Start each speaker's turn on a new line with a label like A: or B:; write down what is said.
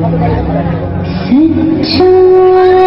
A: 四周